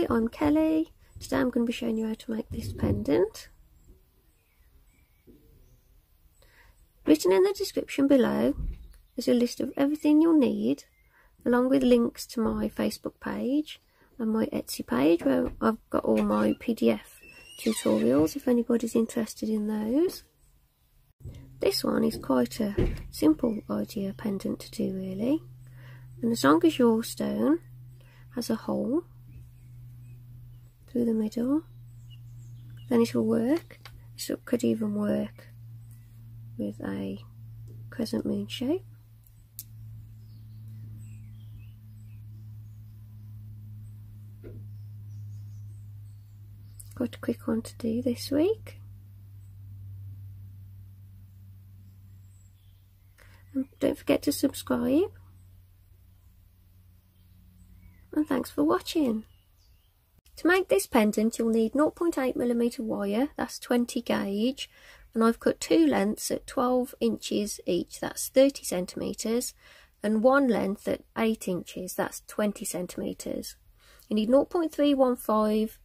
Hi, I'm Kelly. Today I'm going to be showing you how to make this pendant. Written in the description below is a list of everything you'll need along with links to my Facebook page and my Etsy page where I've got all my PDF tutorials if anybody's interested in those. This one is quite a simple idea pendant to do really and as long as your stone has a hole through the middle then it will work. so It could even work with a crescent moon shape. Got a quick one to do this week. And don't forget to subscribe. And thanks for watching. To make this pendant you'll need 0.8mm wire, that's 20 gauge, and I've cut two lengths at 12 inches each, that's 30 centimetres, and one length at 8 inches, that's 20 centimetres. You need 0.315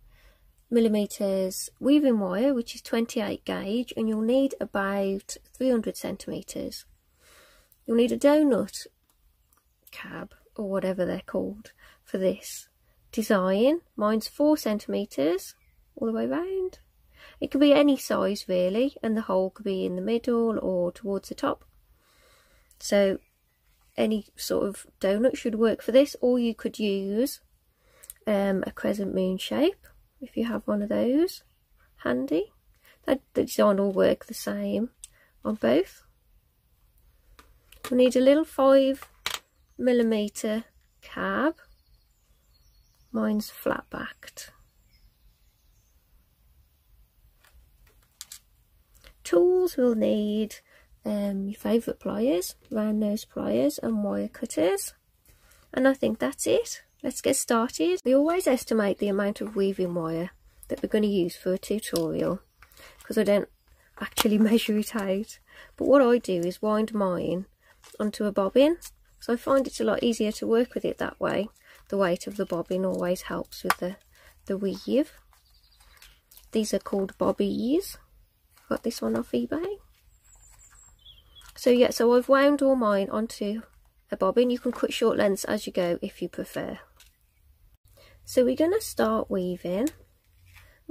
millimeters weaving wire which is 28 gauge and you'll need about 300 centimeters you'll need a donut cab or whatever they're called for this design mine's 4 centimeters all the way round it could be any size really and the hole could be in the middle or towards the top so any sort of donut should work for this or you could use um, a crescent moon shape if you have one of those handy. That, the design will work the same on both. We need a little 5 millimeter cab. Mine's flat backed. Tools we'll need um, your favourite pliers, round nose pliers and wire cutters. And I think that's it. Let's get started. We always estimate the amount of weaving wire that we're going to use for a tutorial because I don't actually measure it out. But what I do is wind mine onto a bobbin so I find it's a lot easier to work with it that way. The weight of the bobbin always helps with the, the weave. These are called Bobeeze. Got this one off eBay. So yeah, so I've wound all mine onto a bobbin. You can cut short lengths as you go if you prefer. So we're going to start weaving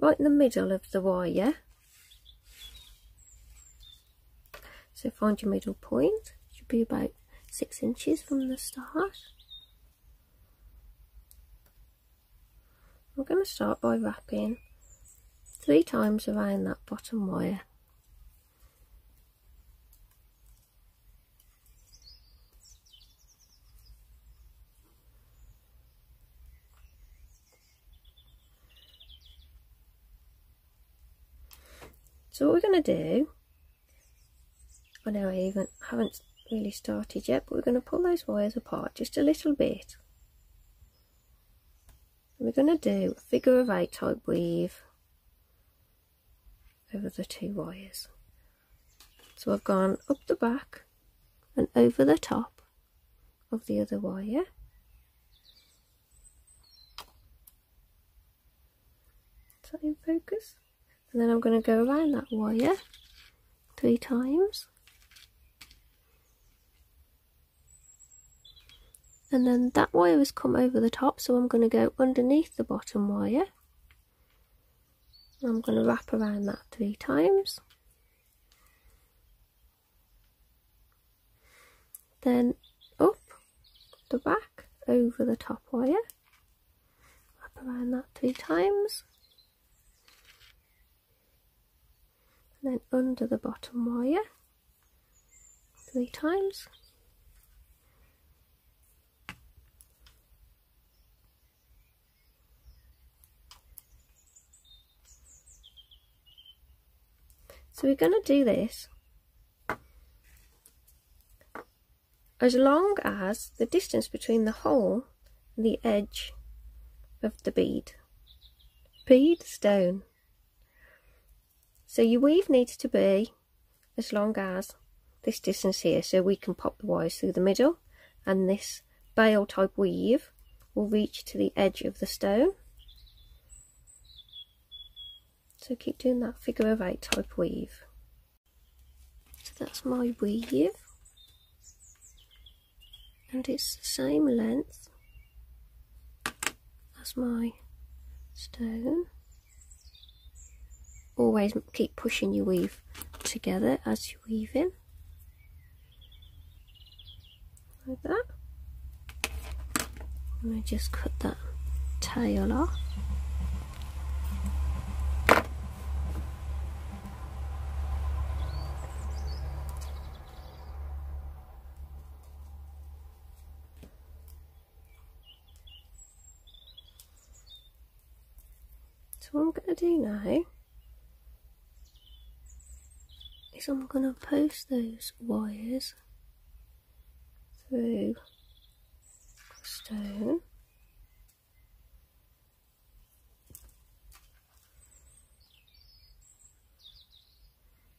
right in the middle of the wire. So find your middle point, should be about six inches from the start. I'm going to start by wrapping three times around that bottom wire. So what we're going to do, I know I even haven't really started yet, but we're going to pull those wires apart just a little bit. We're going to do a figure of eight type weave over the two wires. So I've gone up the back and over the top of the other wire. Is that in focus? and then I'm going to go around that wire three times and then that wire has come over the top so I'm going to go underneath the bottom wire. I'm going to wrap around that three times. Then up the back over the top wire. Wrap around that three times. And then under the bottom wire three times So we're going to do this. As long as the distance between the hole and the edge of the bead, bead stone. So your weave needs to be as long as this distance here so we can pop the wires through the middle and this bail type weave will reach to the edge of the stone So keep doing that figure of eight type weave. So that's my weave. And it's the same length as my stone. Always keep pushing your weave together as you weave in. Like that. And I just cut that tail off. So what I'm going to do now is I'm going to post those wires through the stone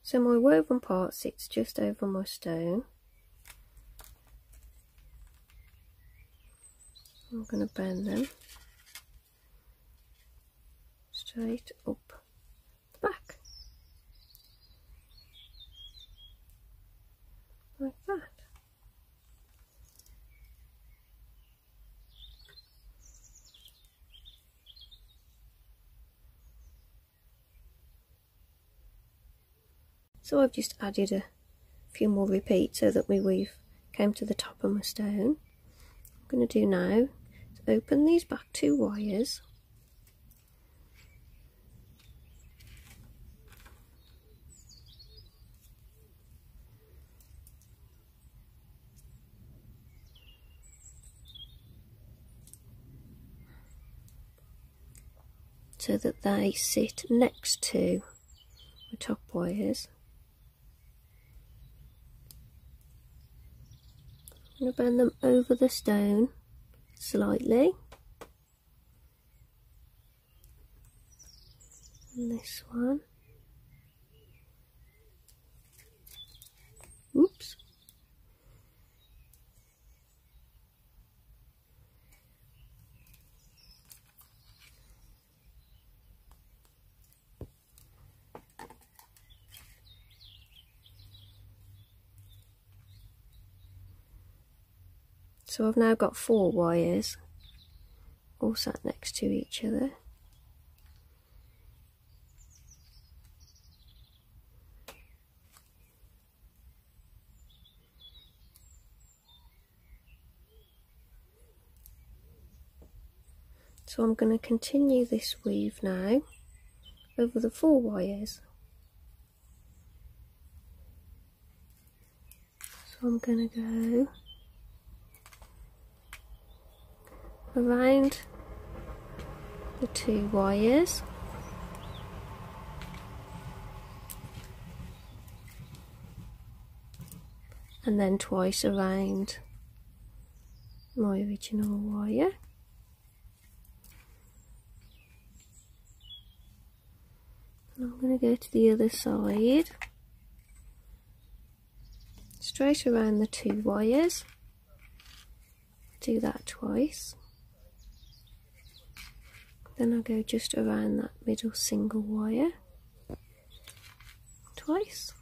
So my woven part sits just over my stone. I'm going to bend them straight up the back. Like that. So I've just added a few more repeats so that we weave came to the top of my stone. I'm going to do now is open these back two wires so that they sit next to the top wires. I'm going to bend them over the stone slightly. And this one. Oops. So I've now got four wires all sat next to each other. So I'm going to continue this weave now over the four wires. So I'm going to go around the two wires. And then twice around my original wire. And I'm going to go to the other side. Straight around the two wires. Do that twice then I'll go just around that middle single wire twice.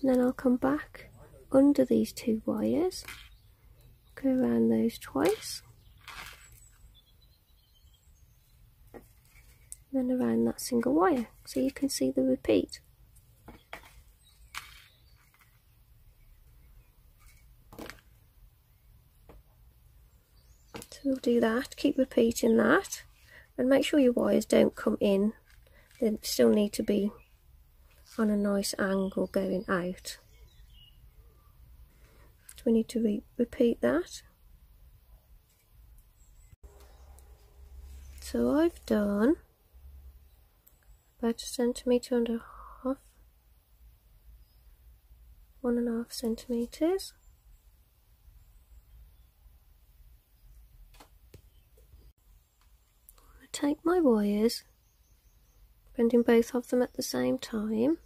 And then I'll come back under these two wires, go around those twice, then around that single wire so you can see the repeat. We'll do that. Keep repeating that. And make sure your wires don't come in. They still need to be on a nice angle going out. So we need to re repeat that? So I've done about a centimetre and a half one and a half centimetres take my wires, bending both of them at the same time.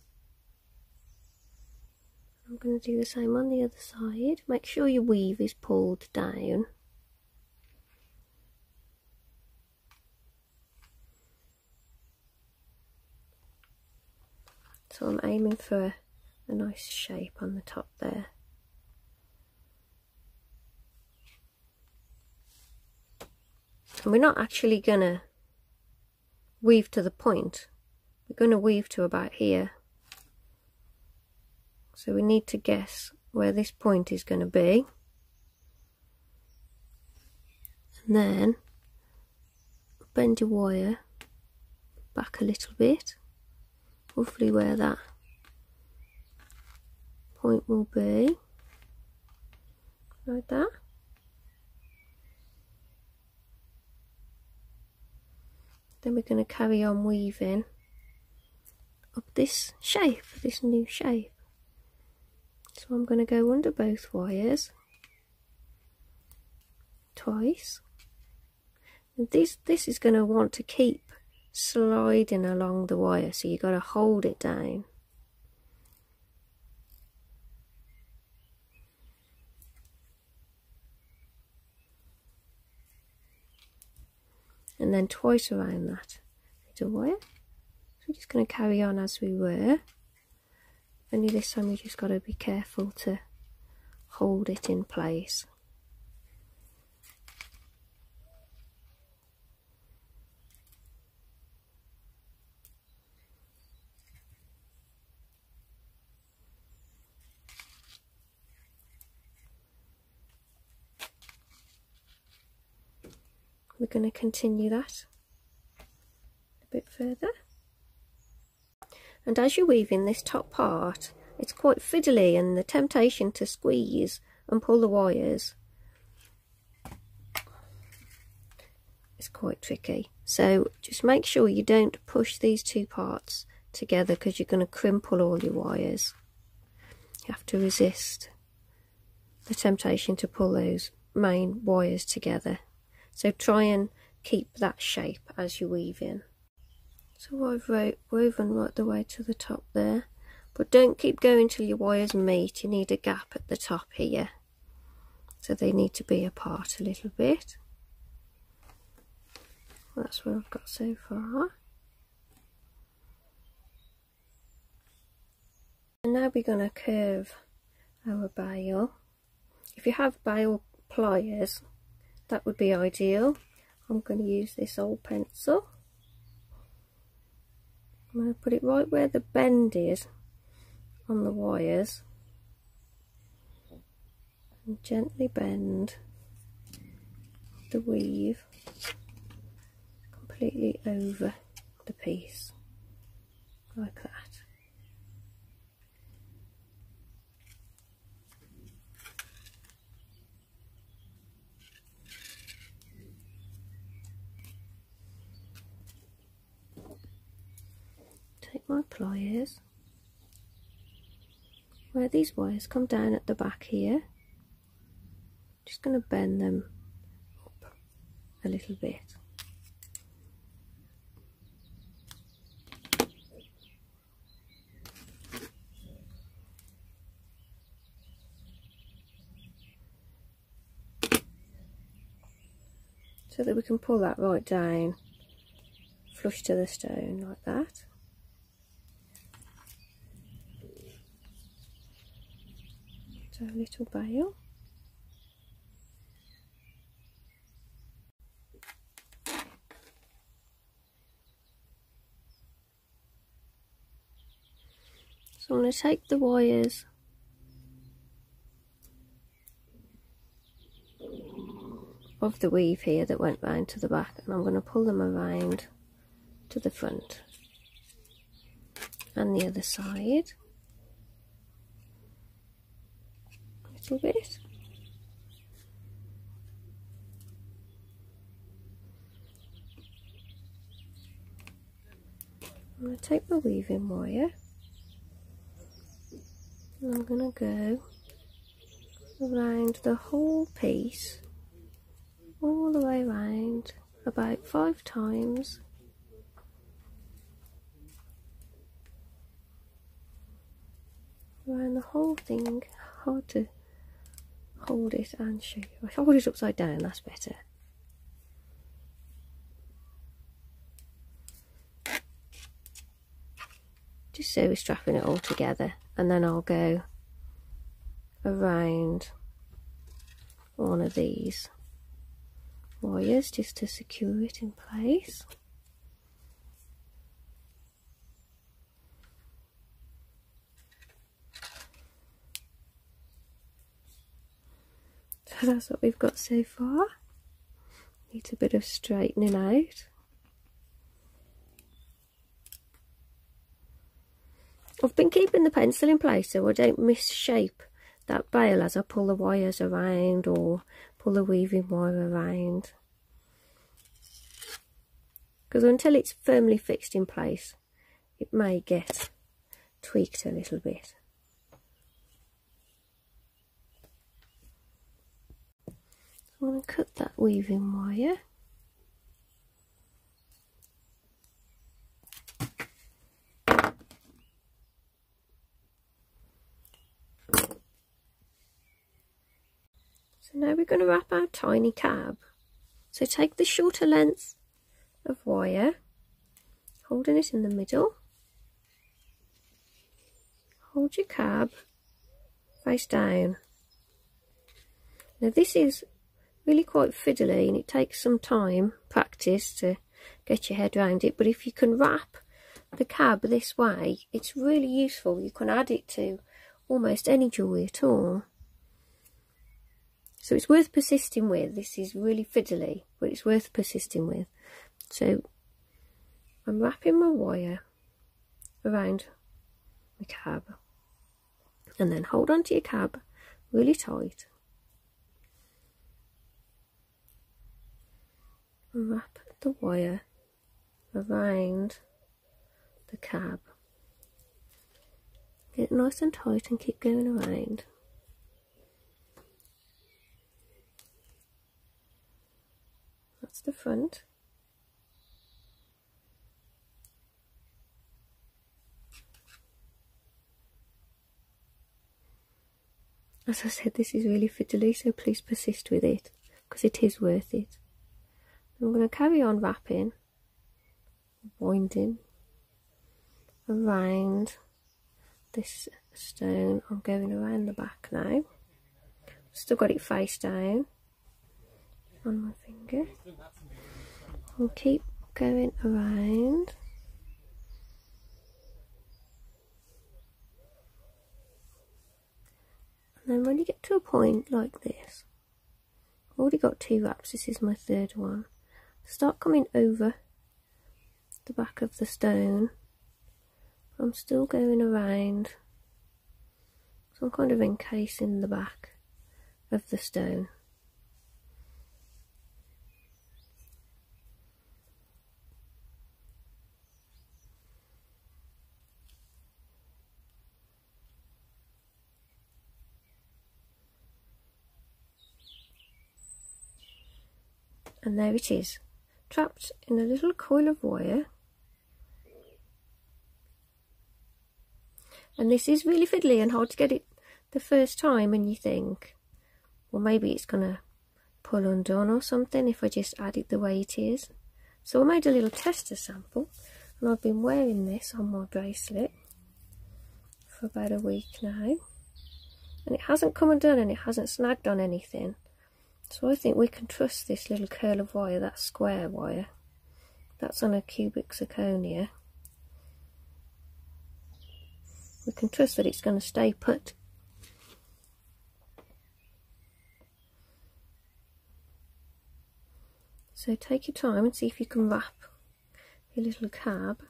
I'm going to do the same on the other side. Make sure your weave is pulled down. So I'm aiming for a nice shape on the top there. And we're not actually going to weave to the point. We're going to weave to about here. So we need to guess where this point is going to be. And then bend your wire back a little bit, roughly where that point will be, like that. Then we're going to carry on weaving up this shape, this new shape. So I'm going to go under both wires twice. And this, this is going to want to keep sliding along the wire, so you've got to hold it down. And then twice around that little wire. So we're just going to carry on as we were. Only this time we just got to be careful to hold it in place. We're going to continue that a bit further. And as you're weaving this top part it's quite fiddly and the temptation to squeeze and pull the wires is quite tricky. So just make sure you don't push these two parts together because you're going to crimple all your wires. You have to resist the temptation to pull those main wires together so try and keep that shape as you weave in so I've woven right the way to the top there. But don't keep going till your wires meet. You need a gap at the top here. So they need to be apart a little bit. That's what I've got so far. And now we're going to curve our bail. If you have bail pliers, that would be ideal. I'm going to use this old pencil. I'm going to put it right where the bend is on the wires and gently bend the weave completely over the piece like that. My pliers. Where these wires come down at the back here just going to bend them up a little bit. So that we can pull that right down flush to the stone like that a little bail. So I'm going to take the wires of the weave here that went round to the back and I'm going to pull them around to the front and the other side. Bit. I'm going to take my weaving wire and I'm going to go around the whole piece all the way around about five times around the whole thing. Hard to hold it and show you. I hold it upside down, that's better. Just so we're strapping it all together and then I'll go around one of these wires just to secure it in place. So that's what we've got so far. Needs a bit of straightening out. I've been keeping the pencil in place so I don't misshape that bail as I pull the wires around or pull the weaving wire around. Because until it's firmly fixed in place, it may get tweaked a little bit. I'm going to cut that weaving wire. So now we're going to wrap our tiny cab. So take the shorter length of wire, holding it in the middle. Hold your cab face down. Now this is really quite fiddly and it takes some time, practice to get your head around it. But if you can wrap the cab this way, it's really useful. You can add it to almost any jewellery at all. So it's worth persisting with. This is really fiddly, but it's worth persisting with. So I'm wrapping my wire around the cab and then hold onto your cab really tight wrap the wire around the cab. Get nice and tight and keep going around. That's the front. As I said, this is really fiddly, so please persist with it, because it is worth it. I'm going to carry on wrapping, winding around this stone. I'm going around the back now. Still got it face down on my finger. I'll keep going around. And then when you get to a point like this, I've already got two wraps, this is my third one. Start coming over the back of the stone. I'm still going around, so I'm kind of encasing the back of the stone. and there it is trapped in a little coil of wire. And this is really fiddly and hard to get it the first time and you think well maybe it's gonna pull undone or something if I just add it the way it is. So I made a little tester sample and I've been wearing this on my bracelet for about a week now. And it hasn't come undone and it hasn't snagged on anything so I think we can trust this little curl of wire, that square wire. That's on a cubic zirconia. We can trust that it's going to stay put. So take your time and see if you can wrap your little cab.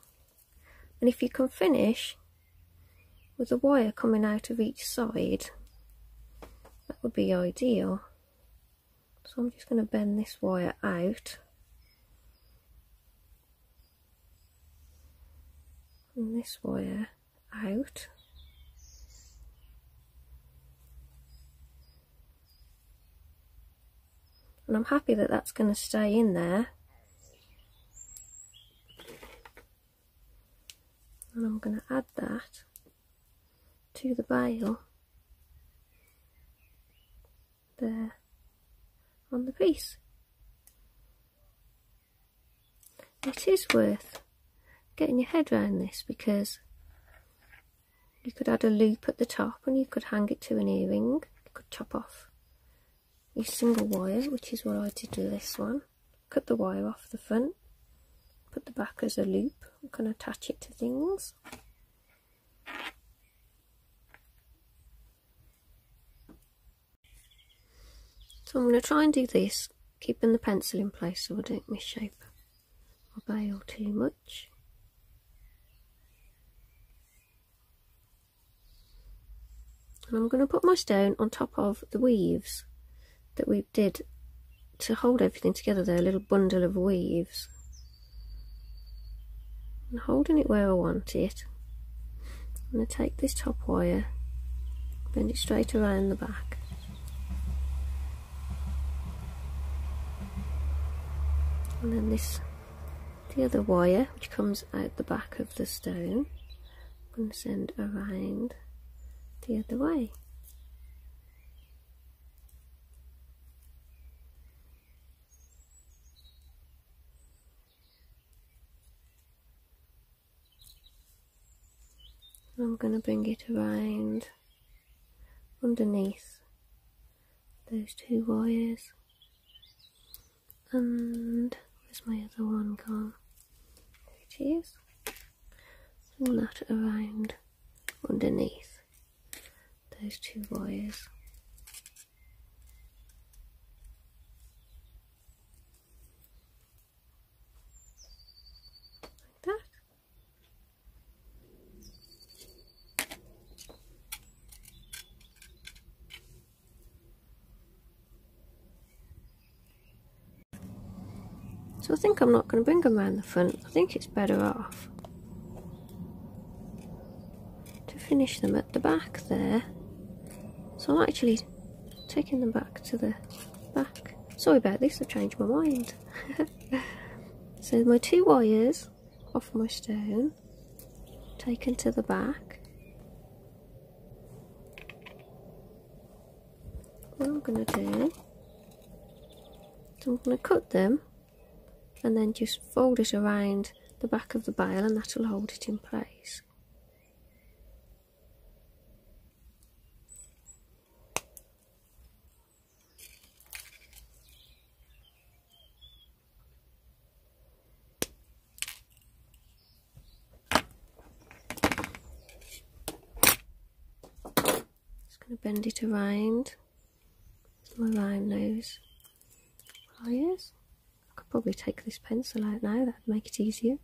And if you can finish with the wire coming out of each side, that would be ideal. So I'm just going to bend this wire out. And this wire out. And I'm happy that that's going to stay in there. And I'm going to add that to the bail there on the piece. It is worth getting your head around this because you could add a loop at the top and you could hang it to an earring. You could chop off your single wire, which is what I did with this one. Cut the wire off the front, put the back as a loop, and can attach it to things. So I'm going to try and do this, keeping the pencil in place so I don't misshape my bail too much. And I'm going to put my stone on top of the weaves that we did to hold everything together there, a little bundle of weaves. And holding it where I want it, I'm going to take this top wire, bend it straight around the back. And then this the other wire which comes out the back of the stone I'm going to send around the other way. I'm going to bring it around underneath those two wires. And My other one gone? There it is. Bring that around underneath those two wires. So I think I'm not going to bring them around the front. I think it's better off to finish them at the back there. So I'm actually taking them back to the back. Sorry about this, I've changed my mind. so my two wires off my stone taken to the back. What I'm going to do I'm going to cut them and then just fold it around the back of the bail and that will hold it in place. Just going to bend it around. My round nose. Oh, Pliers probably take this pencil out now, that'd make it easier.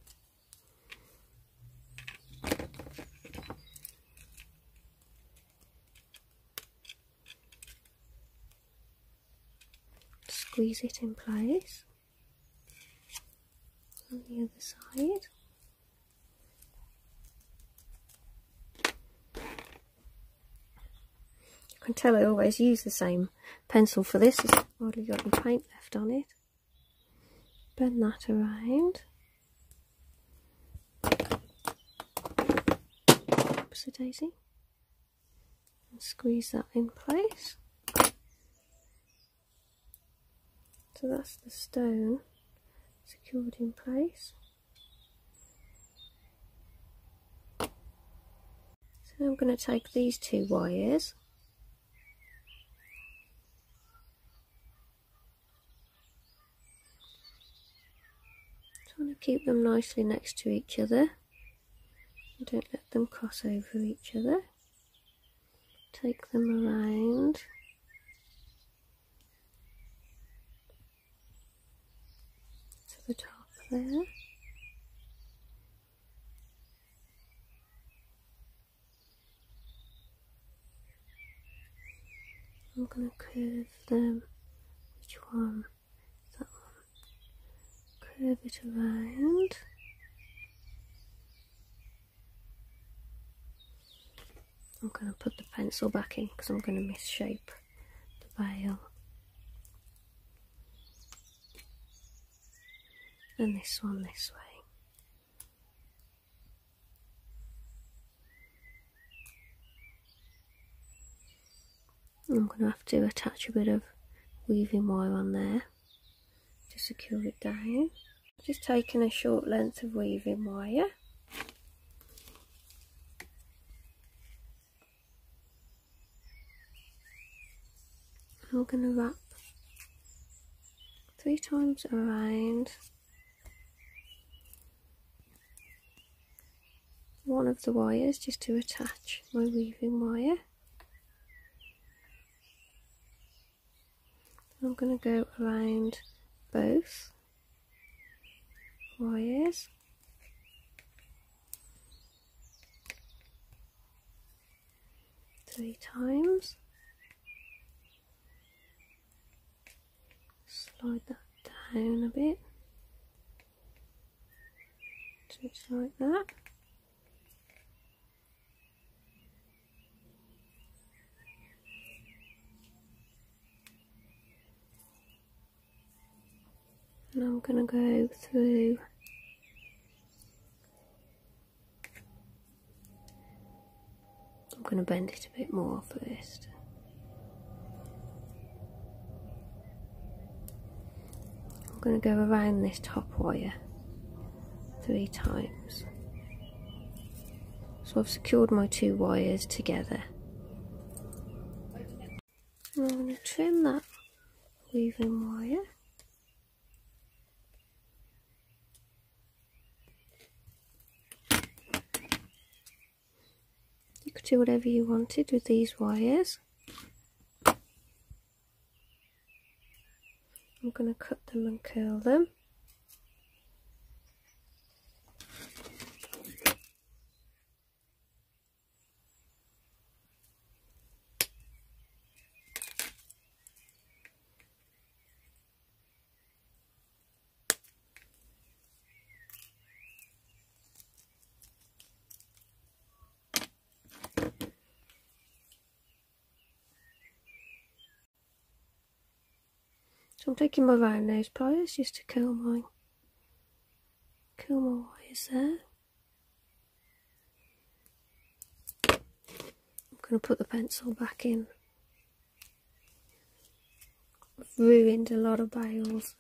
Squeeze it in place on the other side. You can tell I always use the same pencil for this, it's hardly got any paint left on it bend that around. Oops, daisy. And squeeze that in place. So that's the stone secured in place. So I'm going to take these two wires want to keep them nicely next to each other. Don't let them cross over each other. Take them around. To the top there. I'm going to curve them. Which one? Curve it around. I'm going to put the pencil back in because I'm going to misshape the bail. And this one this way. I'm going to have to attach a bit of weaving wire on there to secure it down. Just taking a short length of weaving wire. I'm going to wrap three times around one of the wires just to attach my weaving wire. I'm going to go around both wires. Three times. Slide that down a bit. Just like that. And I'm going to go through I'm going to bend it a bit more first. I'm going to go around this top wire three times. So I've secured my two wires together. I'm going to trim that weaving wire could do whatever you wanted with these wires. I'm going to cut them and curl them. So I'm taking my round nose pliers just to curl my curl my wires there. I'm to put the pencil back in. I've ruined a lot of bails.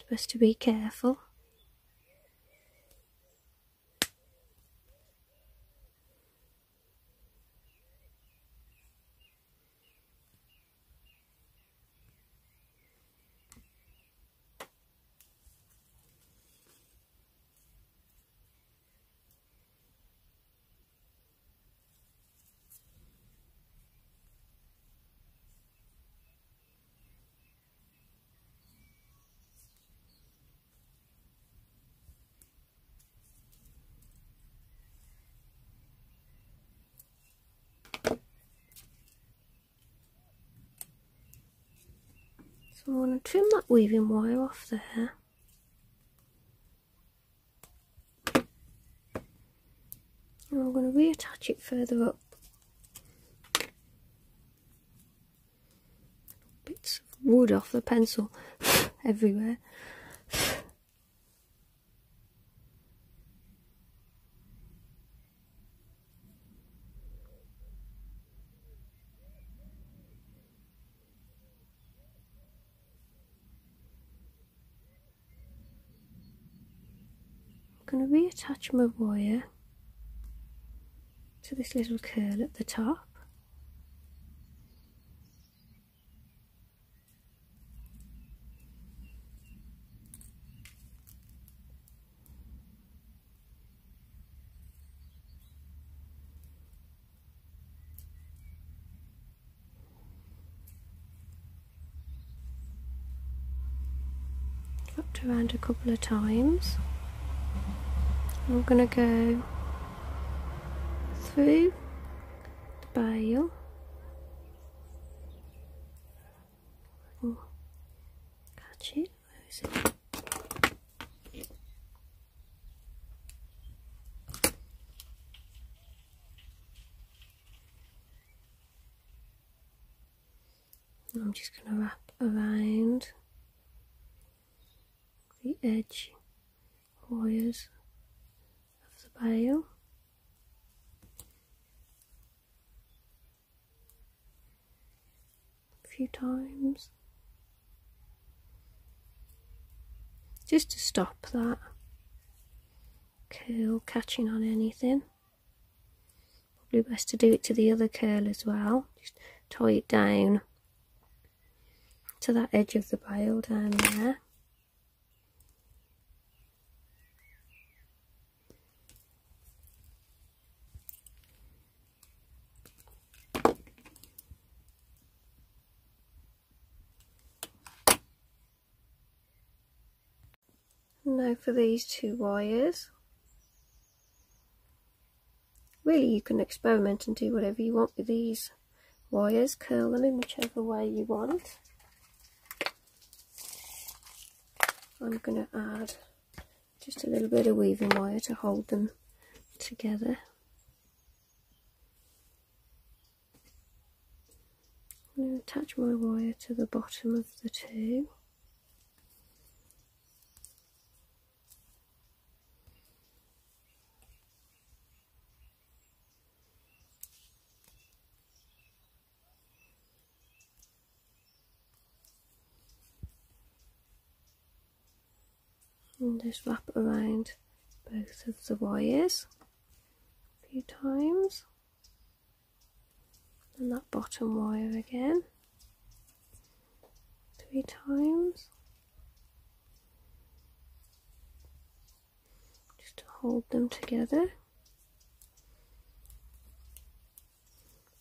It's best to be careful. So I'm going to trim that weaving wire off there. And I'm going to reattach it further up. Bits of wood off the pencil everywhere. Going to reattach my wire to this little curl at the top. Wrapped around a couple of times. I'm gonna go through the bail. Catch it, where is it? I'm just going to wrap around the edge. Wires file a few times just to stop that curl catching on anything. Probably best to do it to the other curl as well, just tie it down to that edge of the bail down there. Now for these two wires. Really you can experiment and do whatever you want with these wires, curl them in whichever way you want. I'm going to add just a little bit of weaving wire to hold them together. I'm going to attach my wire to the bottom of the two. And just wrap around both of the wires a few times. And that bottom wire again three times. Just to hold them together.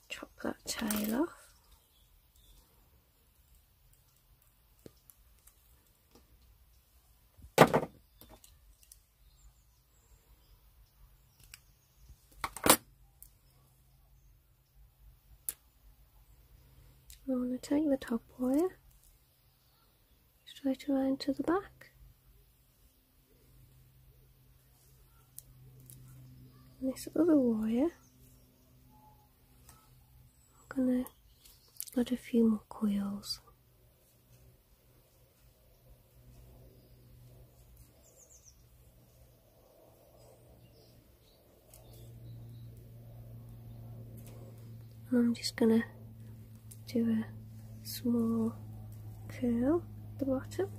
Chop that tail off To take the top wire straight around to the back. And this other wire, I'm going to add a few more coils. I'm just going to do a small curl at the bottom.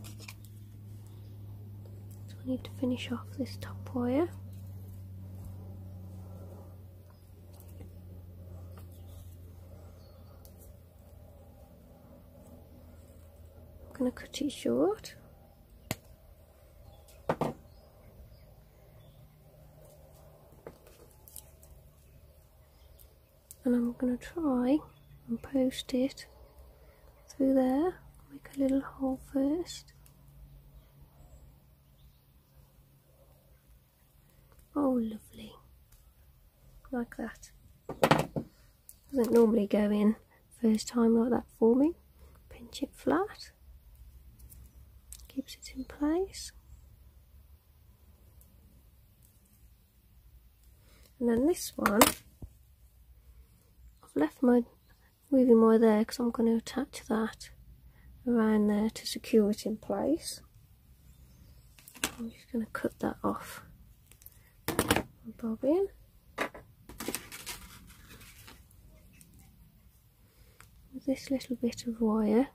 So I need to finish off this top wire. I'm going to cut it short. and I'm going to try and post it through there. Make a little hole first. Oh lovely. Like that. Doesn't normally go in first time like that for me. Pinch it flat. Keeps it in place. And then this one I've left my weaving more there because I'm going to attach that around there to secure it in place. I'm just going to cut that off bobbin. With this little bit of wire,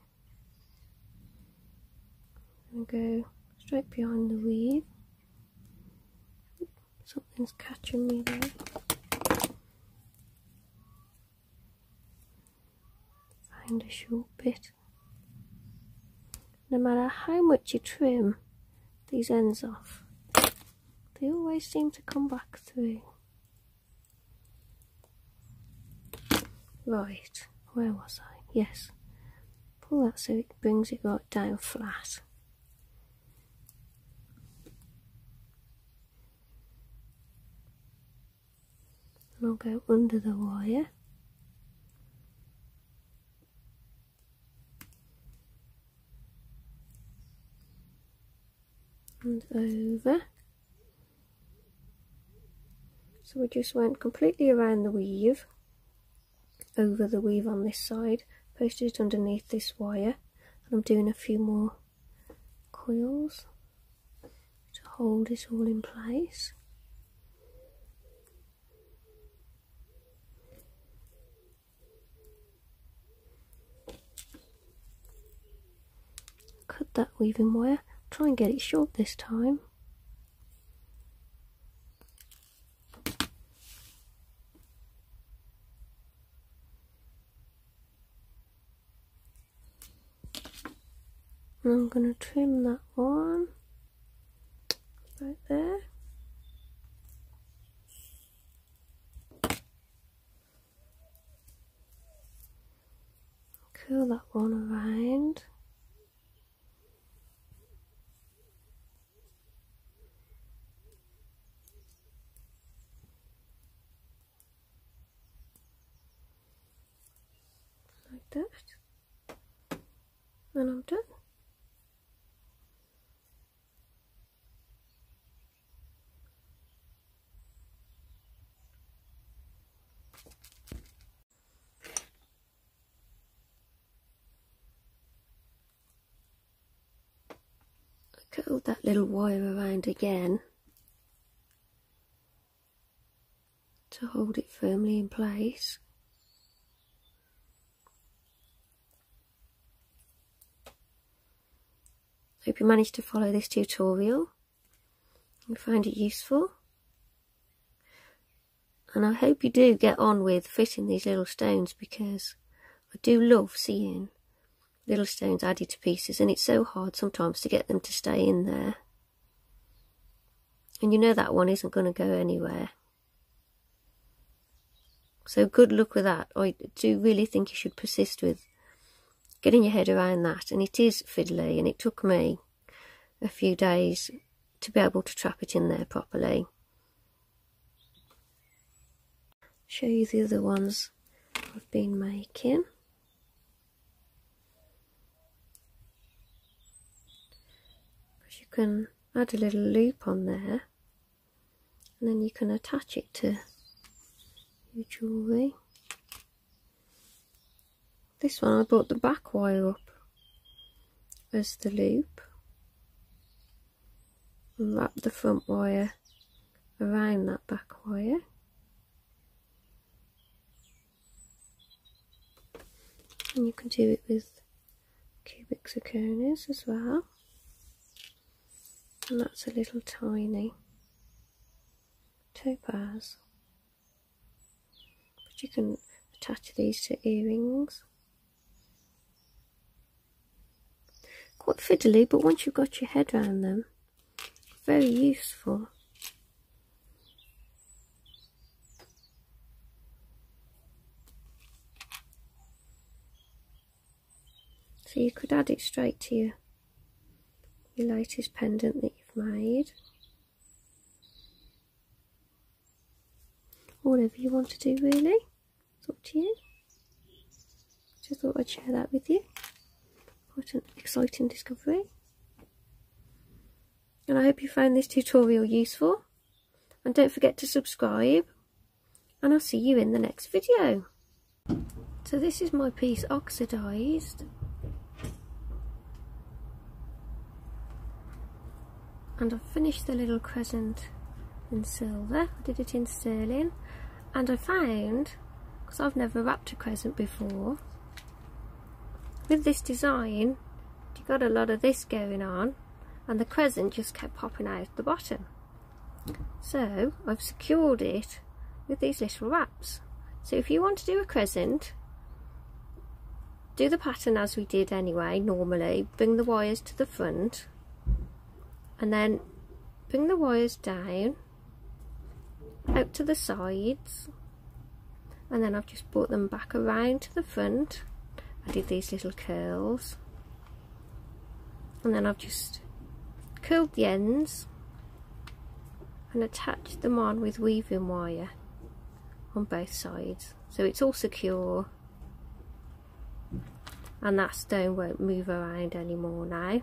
to go straight behind the weave. Something's catching me there. A short bit. No matter how much you trim these ends off, they always seem to come back through. Right, where was I? Yes, pull that so it brings it right down flat. And I'll go under the wire. And over. So we just went completely around the weave, over the weave on this side, posted it underneath this wire, and I'm doing a few more coils to hold it all in place. Cut that weaving wire. Try and get it short this time. And I'm going to trim that one right there. Curl that one around. Like that. And I'm done. I curl that little wire around again to hold it firmly in place. Hope you managed to follow this tutorial and find it useful. And I hope you do get on with fitting these little stones because I do love seeing little stones added to pieces and it's so hard sometimes to get them to stay in there. And you know that one isn't going to go anywhere. So good luck with that. I do really think you should persist with getting your head around that. And it is fiddly and it took me a few days to be able to trap it in there properly. Show you the other ones I've been making. You can add a little loop on there and then you can attach it to your jewellery. This one I brought the back wire up as the loop. And wrap the front wire around that back wire. And you can do it with cubic zirconias as well. And that's a little tiny topaz. But you can attach these to earrings quite fiddly but once you've got your head around them very useful so you could add it straight to your your latest pendant that you've made. whatever you want to do really. It's up to you. Just thought I'd share that with you. Quite an exciting discovery. And I hope you found this tutorial useful. And don't forget to subscribe. And I'll see you in the next video. So this is my piece oxidised. and I've finished the little crescent in silver I did it in sterling and I found because I've never wrapped a crescent before with this design you got a lot of this going on and the crescent just kept popping out the bottom. So I've secured it with these little wraps. So if you want to do a crescent do the pattern as we did anyway normally. Bring the wires to the front and then bring the wires down out to the sides and then I've just brought them back around to the front I did these little curls and then I've just curled the ends and attached them on with weaving wire on both sides so it's all secure and that stone won't move around anymore now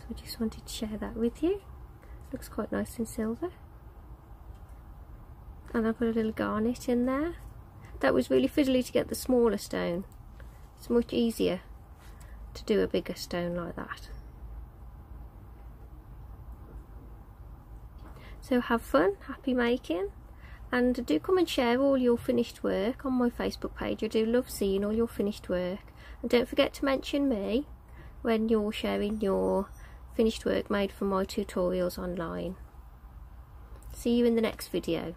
so I just wanted to share that with you. Looks quite nice in silver. And I've put a little garnet in there. That was really fiddly to get the smaller stone. It's much easier to do a bigger stone like that. So have fun, happy making, and do come and share all your finished work on my Facebook page I do love seeing all your finished work and don't forget to mention me when you're sharing your finished work made from my tutorials online see you in the next video